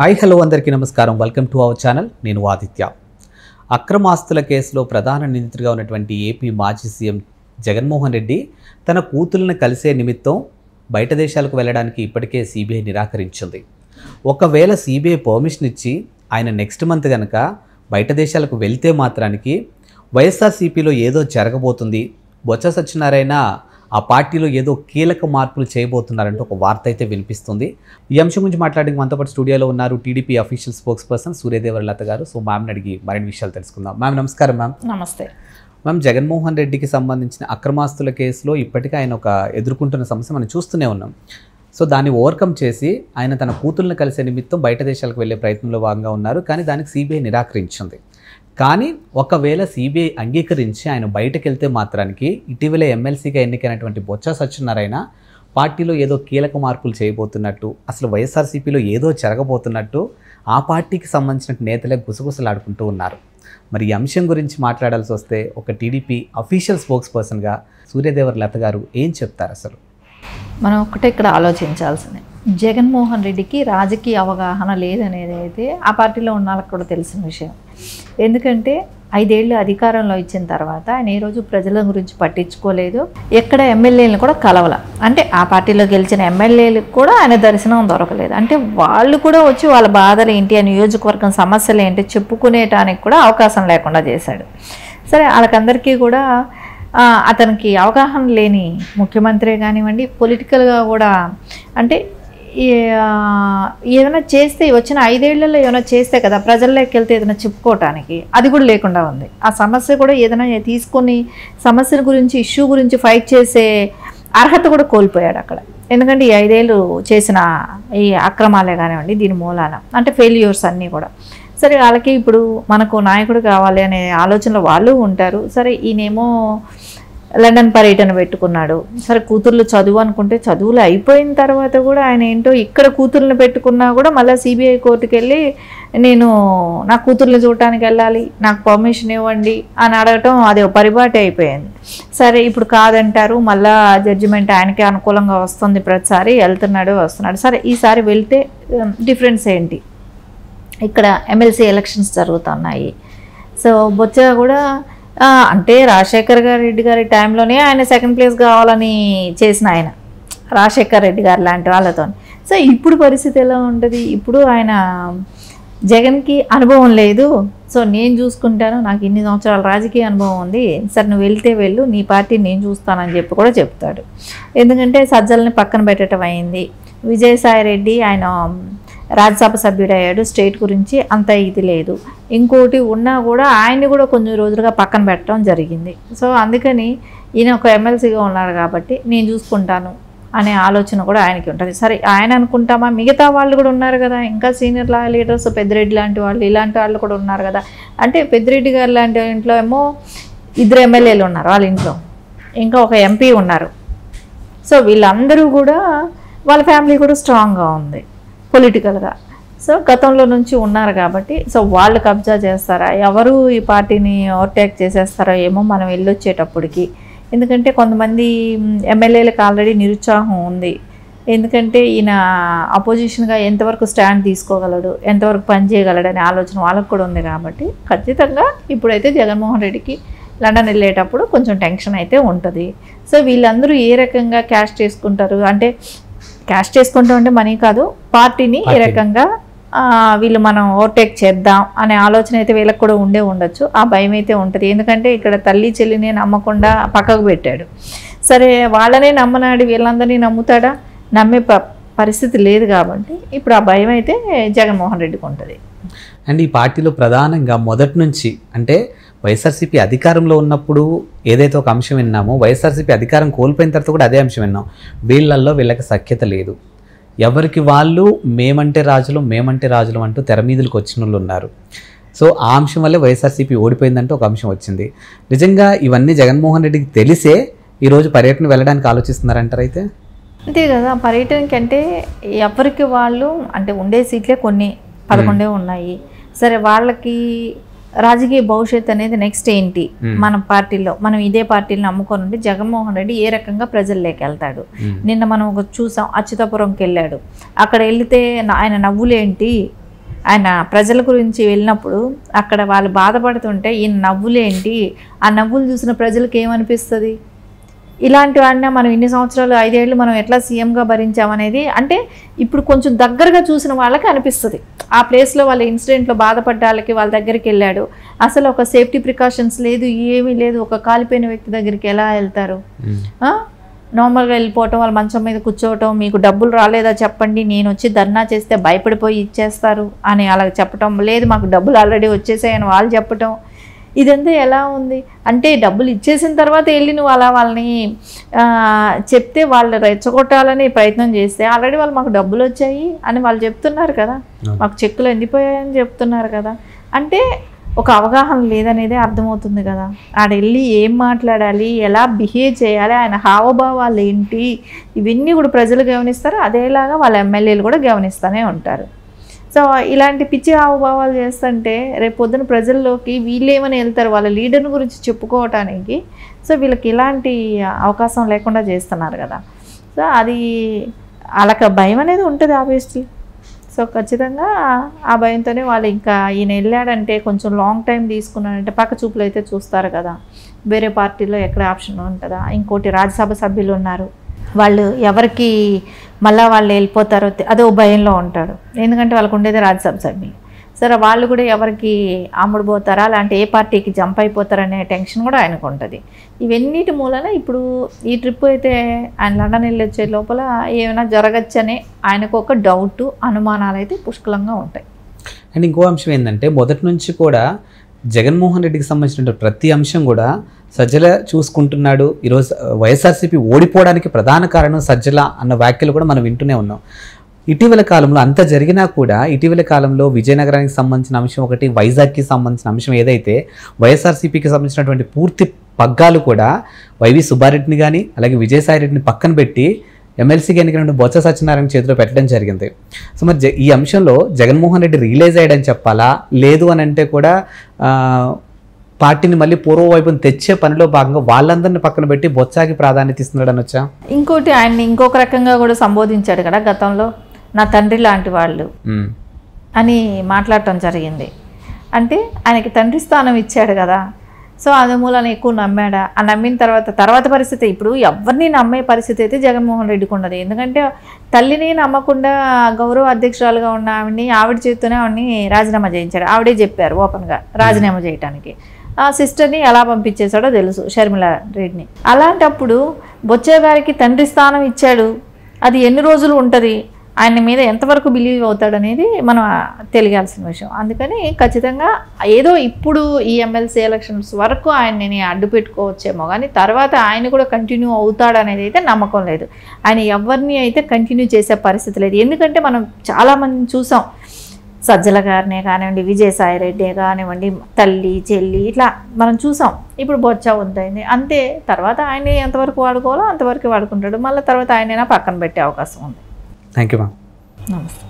Hi hello అందరికీ నమస్కారం. Welcome to our channel. నేను ఆదిత్య. అక్రమాస్తుల కేసులో ప్రధాన నిందితుడిగా ఉన్నటువంటి ఏపీ మాజీ సీఎం జగన్మోహన్ రెడ్డి తన కూతుళ్ళని కలిసే నిమిత్తం బయట దేశాలకు వెళ్ళడానికి ఇప్పటికే సిబిఐ నిరాకరించింది. ఒకవేళ సిబిఐ పర్మిషన్ ఇచ్చి ఆయన నెక్స్ట్ మంత్ కనుక బయట దేశాలకు వెళ్తే మాత్రానికి వైఎస్ఆర్సీపీలో ఏదో జరగబోతుంది. బొత్స సత్యనారాయణ ఆ పార్టీలో ఏదో కీలక మార్పులు చేయబోతున్నారంటే ఒక వార్త అయితే వినిపిస్తుంది. ఈ అంశం గురించి మాట్లాడి మనతో పాటు స్టూడియోలో ఉన్నారు TDP official spokesperson Suryadevara Latha గారు. సో మ్యామ్ని అడిగి మరిన్ని విషయాలు తెలుసుకుందాం. మ్యామ్ నమస్కారం మ్యామ్. నమస్తే. మ్యామ్ జగన్మోహన్ రెడ్డికి సంబంధించిన అక్రమాస్తుల కేసులో ఇప్పటికే ఆయన ఒక ఎదుర్కొంటున్న సమస్య మనం చూస్తూనే ఉన్నాం. సో దాన్ని ఓవర్కమ్ చేసి ఆయన తన కూతుర్లను కలిసే నిమిత్తం బయట దేశాలకు వెళ్ళే ప్రయత్నంలో భాగంగా ఉన్నారు. కానీ దానికి సిబిఐ నిరాకరించింది. కానీ ఒకవేళ సిబిఐ అంగీకరించి ఆయన బయటకు వెళ్తే మాత్రానికి ఇటీవల ఎమ్మెల్సీగా ఎన్నికైనటువంటి బొత్స సత్యనారాయణ పార్టీలో ఏదో కీలక మార్పులు చేయబోతున్నట్టు అసలు వైఎస్ఆర్సీపీలో ఏదో జరగబోతున్నట్టు ఆ పార్టీకి సంబంధించిన నేతలే గుసగుసలాడుకుంటూ ఉన్నారు. మరి ఈ అంశం గురించి మాట్లాడాల్సి వస్తే ఒక టీడీపీ అఫీషియల్ స్పోక్స్ పర్సన్గా సూర్యదేవర్ లత గారు ఏం చెప్తారు అసలు? మనం ఒకటే ఇక్కడ ఆలోచించాల్సిందే. జగన్మోహన్ రెడ్డికి రాజకీయ అవగాహన లేదనేది అయితే ఆ పార్టీలో ఉన్న వాళ్ళకి కూడా తెలిసిన విషయం. ఎందుకంటే ఐదేళ్ళు అధికారంలో ఇచ్చిన తర్వాత ఆయన ఏ రోజు ప్రజల గురించి పట్టించుకోలేదు. ఎక్కడ ఎమ్మెల్యేలను కూడా కలవల. అంటే ఆ పార్టీలో గెలిచిన ఎమ్మెల్యేలకు కూడా ఆయన దర్శనం దొరకలేదు. అంటే వాళ్ళు కూడా వచ్చి వాళ్ళ బాధలు ఏంటి ఆ నియోజకవర్గం సమస్యలు ఏంటి చెప్పుకునేటానికి కూడా అవకాశం లేకుండా చేశాడు. సరే వాళ్ళకందరికీ కూడా అతనికి అవగాహన లేని ముఖ్యమంత్రి కానివ్వండి పొలిటికల్గా కూడా అంటే ఏదైనా చేస్తే వచ్చిన ఐదేళ్ళలో ఏమైనా చేస్తే కదా ప్రజల్లోకి వెళ్తే ఏదైనా చెప్పుకోవటానికి అది కూడా లేకుండా ఉంది. ఆ సమస్య కూడా ఏదైనా తీసుకొని సమస్యల గురించి ఇష్యూ గురించి ఫైట్ చేసే అర్హత కూడా కోల్పోయాడు అక్కడ. ఎందుకంటే ఈ ఐదేళ్ళు చేసిన ఈ అక్రమాలే కానివ్వండి దీని మూలాన అంటే ఫెయిల్యూర్స్ అన్నీ కూడా. సరే వాళ్ళకి ఇప్పుడు మనకు నాయకుడు కావాలి అనే ఆలోచనలో వాళ్ళు ఉంటారు. సరే ఈయనేమో లండన్ పర్యటన పెట్టుకున్నాడు. సరే కూతుర్లు చదువు అనుకుంటే చదువులు అయిపోయిన తర్వాత కూడా ఆయన ఏంటో ఇక్కడ కూతుర్ని పెట్టుకున్నా కూడా మళ్ళీ సిబిఐ కోర్టుకు వెళ్ళి నేను నా కూతుర్లు చూడటానికి వెళ్ళాలి నాకు పర్మిషన్ ఇవ్వండి అని అడగటం అది ఒక పరిపాటి అయిపోయింది. సరే ఇప్పుడు కాదంటారు మళ్ళా జడ్జిమెంట్ ఆయనకే అనుకూలంగా వస్తుంది ప్రతిసారి వెళ్తున్నాడు వస్తున్నాడు. సరే ఈసారి వెళ్తే um, డిఫరెన్స్ ఏంటి? ఇక్కడ ఎమ్మెల్సీ ఎలక్షన్స్ జరుగుతున్నాయి. సో బొచ్చ కూడా అంటే రాజశేఖర్ గారి రెడ్డి గారి టైంలోనే ఆయన సెకండ్ ప్లేస్ కావాలని చేసిన ఆయన. రాజశేఖర్ రెడ్డి గారు లాంటి వాళ్ళతో సో ఇప్పుడు పరిస్థితి ఎలా ఉంటుంది? ఇప్పుడు ఆయన జగన్కి అనుభవం లేదు. సో నేను చూసుకుంటాను నాకు ఇన్ని సంవత్సరాల రాజకీయ అనుభవం ఉంది. సరే నువ్వు వెళ్తే వెళ్ళు నీ పార్టీ నేను చూస్తానని చెప్పి కూడా చెప్తాడు. ఎందుకంటే సజ్జల్ని పక్కన పెట్టడం అయింది. విజయసాయి రెడ్డి ఆయన రాజ్యసభ సభ్యుడయ్యాడు. స్టేట్ గురించి అంత ఇది లేదు. ఇంకోటి ఉన్నా కూడా ఆయన్ని కూడా కొన్ని రోజులుగా పక్కన పెట్టడం జరిగింది. సో అందుకని ఈయన ఒక ఎమ్మెల్సీగా ఉన్నాడు కాబట్టి నేను చూసుకుంటాను అనే ఆలోచన కూడా ఆయనకి ఉంటుంది. సరే ఆయన అనుకుంటామా? మిగతా వాళ్ళు కూడా ఉన్నారు కదా. ఇంకా సీనియర్ లీడర్స్ పెద్దిరెడ్డి లాంటి వాళ్ళు ఇలాంటి వాళ్ళు కూడా ఉన్నారు కదా. అంటే పెద్దిరెడ్డి గారు లాంటి ఇంట్లో ఏమో ఇద్దరు ఎమ్మెల్యేలు ఉన్నారు వాళ్ళ ఇంట్లో. ఇంకా ఒక ఎంపీ ఉన్నారు. సో వీళ్ళందరూ కూడా వాళ్ళ ఫ్యామిలీ కూడా స్ట్రాంగ్గా ఉంది. పొలిటికల్గా. సో గతంలో నుంచి ఉన్నారు కాబట్టి సో వాళ్ళు కబ్జా చేస్తారా? ఎవరు ఈ పార్టీని ఓవర్టేక్ చేసేస్తారో ఏమో మనం వెళ్ళొచ్చేటప్పటికి ఎందుకంటే కొంతమంది ఎమ్మెల్యేలకు ఆల్రెడీ నిరుత్సాహం ఉంది. ఎందుకంటే ఈయన అపోజిషన్గా ఎంతవరకు స్టాండ్ తీసుకోగలడు ఎంతవరకు పనిచేయగలడు అనే ఆలోచన వాళ్ళకు కూడా ఉంది కాబట్టి ఖచ్చితంగా ఇప్పుడైతే జగన్మోహన్ రెడ్డికి లండన్ వెళ్ళేటప్పుడు కొంచెం టెన్షన్ అయితే ఉంటుంది. సో వీళ్ళందరూ ఏ రకంగా క్యాష్ చేసుకుంటారు? అంటే క్యాష్ చేసుకుంటాం అంటే మనీ కాదు. పార్టీని ఏ పార్టీని. రకంగా వీళ్ళు మనం ఓవర్టేక్ చేద్దాం అనే ఆలోచన అయితే వీళ్ళకి కూడా ఉండే ఉండొచ్చు. ఆ భయం అయితే ఉంటుంది. ఎందుకంటే ఇక్కడ తల్లి చెల్లిని నమ్మకుండా పక్కకు పెట్టాడు. సరే వాళ్ళనే నమ్మనాడు. వీళ్ళందరినీ నమ్ముతాడా? నమ్మే ప పరిస్థితి లేదు కాబట్టి ఇప్పుడు ఆ భయం అయితే జగన్మోహన్ రెడ్డికి ఉంటుంది. అండ్ ఈ పార్టీలో ప్రధానంగా మొదటి నుంచి అంటే వైఎస్ఆర్సీపీ అధికారంలో ఉన్నప్పుడు ఏదైతే ఒక అంశం విన్నామో వైఎస్ఆర్సీపీ అధికారం కోల్పోయిన తర్వాత కూడా అదే అంశం విన్నాం. వీళ్ళల్లో వీళ్ళకి సఖ్యత లేదు. ఎవరికి వాళ్ళు మేమంటే రాజులు మేమంటే రాజులు అంటూ తెర మీదలకు వచ్చిన వాళ్ళు ఉన్నారు. సో ఆ అంశం వల్లే వైఎస్ఆర్సీపీ ఓడిపోయిందంటే ఒక అంశం వచ్చింది. నిజంగా ఇవన్నీ జగన్మోహన్ రెడ్డికి తెలిసే ఈరోజు పర్యటన వెళ్ళడానికి ఆలోచిస్తున్నారంటారు అయితే? అంతే కదా పర్యటనకి అంటే ఎవరికి వాళ్ళు అంటే ఉండే సీట్లే కొన్ని పదకొండే ఉన్నాయి. సరే వాళ్ళకి రాజకీయ భవిష్యత్ అనేది నెక్స్ట్ ఏంటి. మన పార్టీలో మనం ఇదే పార్టీని నమ్ముకొని ఉంటే జగన్మోహన్ రెడ్డి ఏ రకంగా ప్రజల్లోకి వెళ్తాడు. నిన్న మనం ఒక చూసాం అచ్యుతాపురంకి వెళ్ళాడు. అక్కడ వెళ్తే ఆయన నవ్వులేంటి? ఆయన ప్రజల గురించి వెళ్ళినప్పుడు అక్కడ వాళ్ళు బాధపడుతుంటే ఈ నవ్వులేంటి? ఆ నవ్వులు చూసిన ప్రజలకు ఏమనిపిస్తుంది? ఇలాంటి వాడిని మనం ఇన్ని సంవత్సరాలు ఐదేళ్ళు మనం ఎట్లా సీఎంగా భరించామనేది అంటే ఇప్పుడు కొంచెం దగ్గరగా చూసిన వాళ్ళకి అనిపిస్తుంది. ఆ ప్లేస్లో వాళ్ళ ఇన్సిడెంట్లో బాధపడ్డ వాళ్ళకి వాళ్ళ దగ్గరికి వెళ్ళాడు. అసలు ఒక సేఫ్టీ ప్రికాషన్స్ లేదు ఏమీ లేదు. ఒక కాలిపోయిన వ్యక్తి దగ్గరికి ఎలా వెళ్తారు? నార్మల్గా వెళ్ళిపోవటం వాళ్ళ మంచం మీద కూర్చోవటం మీకు డబ్బులు రాలేదా చెప్పండి నేను వచ్చి ధర్నా చేస్తే భయపడిపోయి ఇచ్చేస్తారు అని అలా చెప్పటం. లేదు మాకు డబ్బులు ఆల్రెడీ వచ్చేసాయని వాళ్ళు చెప్పటం. ఇదంతా ఎలా ఉంది? అంటే డబ్బులు ఇచ్చేసిన తర్వాత వెళ్ళి నువ్వు అలా వాళ్ళని చెప్తే వాళ్ళు రెచ్చగొట్టాలని ప్రయత్నం చేస్తే ఆల్రెడీ వాళ్ళు మాకు డబ్బులు వచ్చాయి అని వాళ్ళు చెప్తున్నారు కదా. మాకు చెక్కులు ఎండిపోయాయని చెప్తున్నారు కదా. అంటే ఒక అవగాహన లేదనేది అర్థమవుతుంది కదా. ఆడ వెళ్ళి ఏం మాట్లాడాలి? ఎలా బిహేవ్ చేయాలి? ఆయన హావభావాలు ఏంటి? ఇవన్నీ కూడా ప్రజలు గమనిస్తారు. అదేలాగా వాళ్ళ ఎమ్మెల్యేలు కూడా గమనిస్తూనే ఉంటారు. సో ఇలాంటి పిచ్చి హావభావాలు చేస్తుంటే రేపు పొద్దున ప్రజల్లోకి వీళ్ళేమని వెళ్తారు? వాళ్ళ లీడర్ని గురించి చెప్పుకోవటానికి. సో వీళ్ళకి ఇలాంటి అవకాశం లేకుండా చేస్తున్నారు కదా. సో అది వాళ్ళకి భయం అనేది ఉంటుంది ఆబ్వియస్లీ సో ఖచ్చితంగా ఆ భయంతోనే వాళ్ళు ఇంకా ఈయన వెళ్ళాడంటే కొంచెం లాంగ్ టైం తీసుకున్నాడంటే పక్క చూపులు అయితే చూస్తారు కదా. వేరే పార్టీలో ఎక్కడ ఆప్షన్ ఉంటుందా? ఇంకోటి రాజ్యసభ సభ్యులు ఉన్నారు. వాళ్ళు ఎవరికి మళ్ళీ వాళ్ళు వెళ్ళిపోతారో అదో భయంలో ఉంటాడు ఎందుకంటే వాళ్ళకు ఉండేది రాజ్యసభ సభ్యులు. సరే వాళ్ళు కూడా ఎవరికి అమ్ముడుపోతారా లేదంటే ఏ పార్టీకి జంప్ అయిపోతారనే టెన్షన్ కూడా ఆయనకు ఉంటుంది. ఇవన్నిటి మూలన ఇప్పుడు ఈ ట్రిప్ అయితే ఆయన లండన్ వెళ్ళి వచ్చే లోపల ఏమైనా జరగచ్చనే ఆయనకు ఒక డౌట్ అనుమానాలు అయితే పుష్కలంగా ఉంటాయి. అండ్ ఇంకో అంశం ఏంటంటే మొదటి నుంచి కూడా జగన్మోహన్ రెడ్డికి సంబంధించిన ప్రతి అంశం కూడా సజ్జల చూసుకుంటున్నాడు. ఈరోజు వైఎస్ఆర్సీపీ ఓడిపోవడానికి ప్రధాన కారణం సజ్జల అన్న వ్యాఖ్యలు కూడా మనం వింటూనే ఉన్నాం. ఇటీవల కాలంలో అంత జరిగినా కూడా ఇటీవల కాలంలో విజయనగరానికి సంబంధించిన అంశం ఒకటి వైజాగ్కి సంబంధించిన అంశం ఏదైతే వైఎస్ఆర్సీపీకి సంబంధించినటువంటి పూర్తి పగ్గాలు కూడా వైవి సుబ్బారెడ్డిని కానీ అలాగే విజయసాయి రెడ్డిని పక్కన పెట్టి ఎమ్మెల్సీకి ఎన్నికైన బొత్స సత్యనారాయణ చేతిలో పెట్టడం జరిగింది. సో మరి జ- ఈ అంశంలో జగన్మోహన్ రెడ్డి రియలైజ్ అయ్యాడని చెప్పాలా? లేదు అని అంటే కూడా పార్టీని మళ్ళీ పూర్వవైపుని తెచ్చే పనిలో భాగంగా వాళ్ళందరిని పక్కన పెట్టి బొత్సాకి ప్రాధాన్యత ఇస్తున్నాడు అనొచ్చా ఇంకోటి ఆయన్ని ఇంకొక రకంగా కూడా సంబోధించాడు కదా గతంలో నా తండ్రి లాంటి వాళ్ళు. అని మాట్లాడటం జరిగింది. అంటే ఆయనకి తండ్రి స్థానం ఇచ్చాడు కదా. సో అది మూలన ఎక్కువ నమ్మాడా? ఆ నమ్మిన తర్వాత తర్వాత పరిస్థితి ఇప్పుడు ఎవరిని నమ్మే పరిస్థితి అయితే జగన్మోహన్ రెడ్డికి ఉండదు. ఎందుకంటే తల్లిని నమ్మకుండా గౌరవ అధ్యక్షురాలుగా ఉన్న ఆవిడని ఆవిడ చేతితోనే ఆవిడని రాజీనామా చేయించాడు. ఆవిడే చెప్పారు ఓపెన్గా రాజీనామా చేయడానికి ఆ సిస్టర్ని ఎలా పంపించేశాడో తెలుసు షర్మిల రెడ్డిని. అలాంటప్పుడు బొచ్చే గారికి తండ్రి స్థానం ఇచ్చాడు. అది ఎన్ని రోజులు ఉంటుంది? ఆయన మీద ఎంతవరకు బిలీవ్ అవుతాడనేది మనం తెలియాల్సిన విషయం. అందుకని ఖచ్చితంగా ఏదో ఇప్పుడు ఈ ఎమ్మెల్సీ ఎలక్షన్స్ వరకు ఆయన్ని అడ్డు పెట్టుకోవచ్చేమో కానీ తర్వాత ఆయన కూడా కంటిన్యూ అవుతాడనేది అయితే నమ్మకం లేదు. ఆయన ఎవరిని అయితే కంటిన్యూ చేసే పరిస్థితి లేదు. ఎందుకంటే మనం చాలామందిని చూసాం. సజ్జల గారినే కానివ్వండి విజయసాయిరెడ్డి కానివ్వండి తల్లి చెల్లి ఇట్లా మనం చూసాం. ఇప్పుడు బొచ్చ వద్దయింది అంతే. తర్వాత ఆయన ఎంతవరకు వాడుకోవాలో అంతవరకు వాడుకుంటాడు. మళ్ళీ తర్వాత ఆయనైనా పక్కన పెట్టే అవకాశం ఉంది. థ్యాంక్ యూ మ్యామ్ నమస్తే